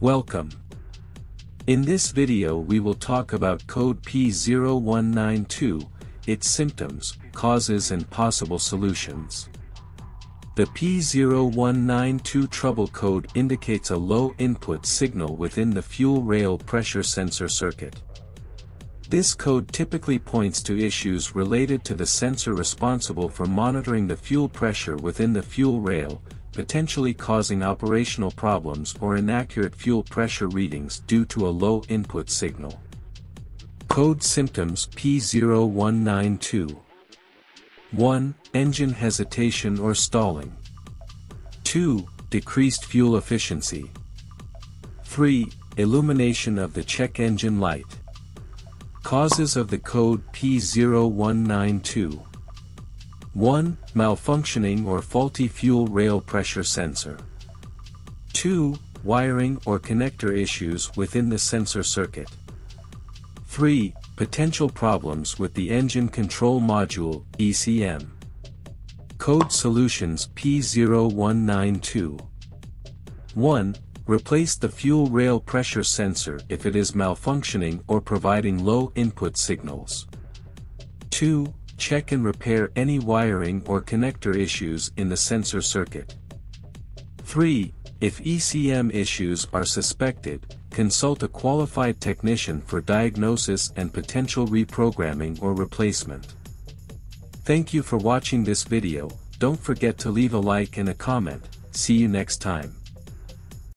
Welcome. In this video we will talk about code P0192, its symptoms, causes and possible solutions. The P0192 trouble code indicates a low input signal within the fuel rail pressure sensor circuit. This code typically points to issues related to the sensor responsible for monitoring the fuel pressure within the fuel rail, potentially causing operational problems or inaccurate fuel pressure readings due to a low input signal. Code Symptoms P0192 1. Engine hesitation or stalling. 2. Decreased fuel efficiency. 3. Illumination of the check engine light. Causes of the code P0192 1. Malfunctioning or faulty fuel rail pressure sensor. 2. Wiring or connector issues within the sensor circuit. 3. Potential problems with the engine control module, ECM. Code Solutions P0192 1. Replace the fuel rail pressure sensor if it is malfunctioning or providing low input signals. 2. Check and repair any wiring or connector issues in the sensor circuit. 3. If ECM issues are suspected, consult a qualified technician for diagnosis and potential reprogramming or replacement. Thank you for watching this video, don't forget to leave a like and a comment, see you next time.